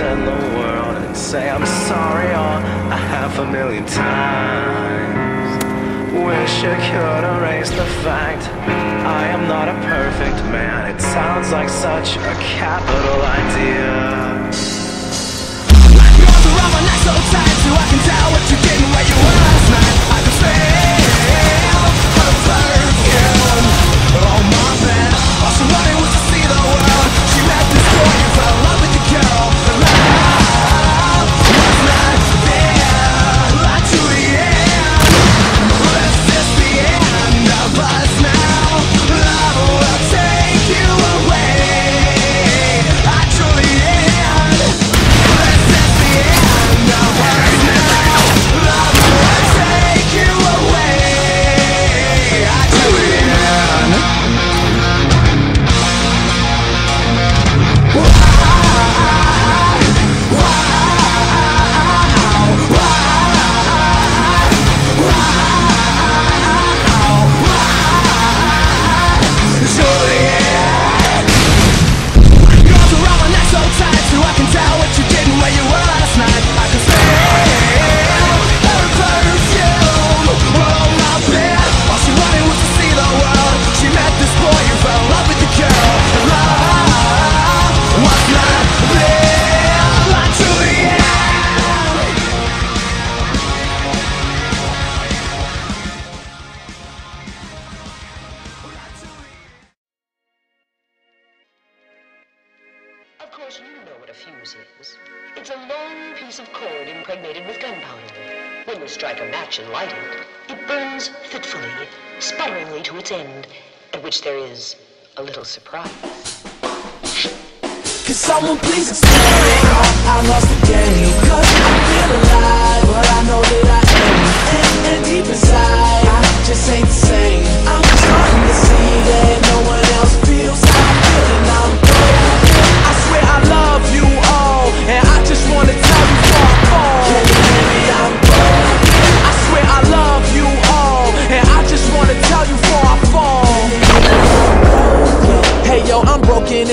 and the world and say I'm sorry all a half a million times. Wish I could erase the fact I am not a perfect man. It sounds like such a capital idea. Wrapped around my neck so tight, so I can tell. Course, you know what a fuse is. It's a long piece of cord impregnated with gunpowder. When you strike a match and light it, it burns fitfully, sputteringly to its end, at which there is a little surprise. Can someone please explain I lost the game Cause I feel alive But I know that I am And, and deep inside I just ain't the same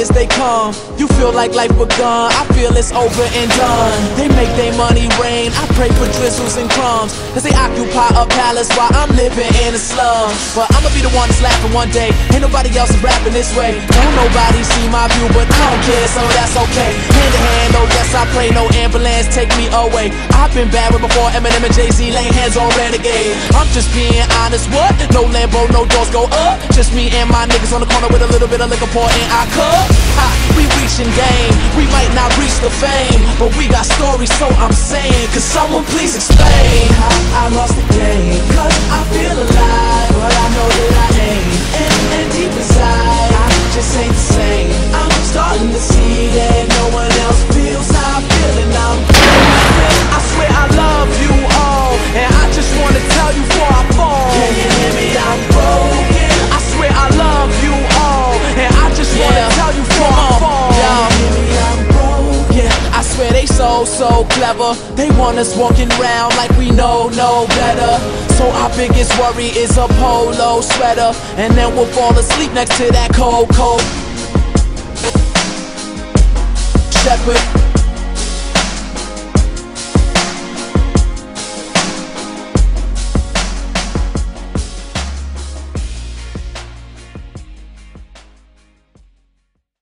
as they come. You feel like life begun. I feel it's over and done. They make their money rain. I pray for drizzles and crumbs. Cause they occupy a palace while I'm living in a slum. But I'ma be the one that's laughing one day. Ain't nobody else rapping this way. Don't nobody see my view, but I don't care, so that's okay. Hand to hand, oh yes, I pray no ambulance take me away. I've been bad with before Eminem and Jay Z laying hands on renegade. I'm just being honest, what? No Lambo, no doors go up. Just me and my niggas on the corner with a little bit of liquor pour in our cup. Ha, we reaching game. We might not reach the fame, but we got stories, so I'm saying, could someone please explain how I lost the game? Cause I feel alive, so, clever. They want us walking around like we know no better. So our biggest worry is a polo sweater. And then we'll fall asleep next to that cold, cold shepherd.